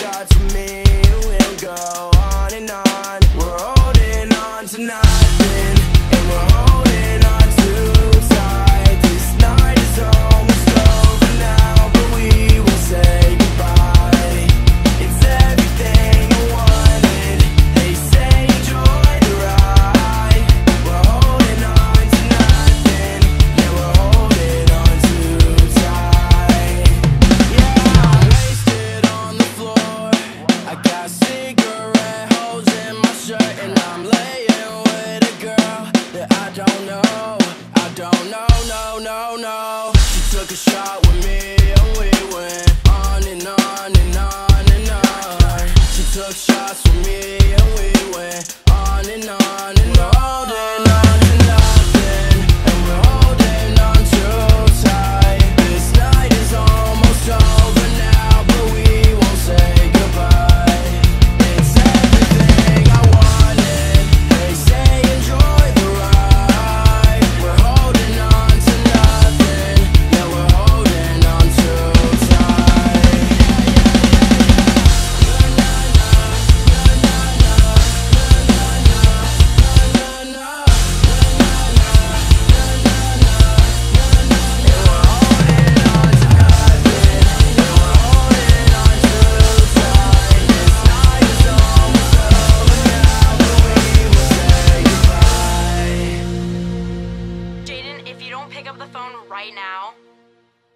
shots from me We'll go on and on. We're holding on to nothing And we're holding And I'm laying with a girl that I don't know. I don't know, no, no, no. She took a shot with me and we went on and on and on and on. She took shots with me and we went on and on and on. the phone right now?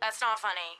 That's not funny.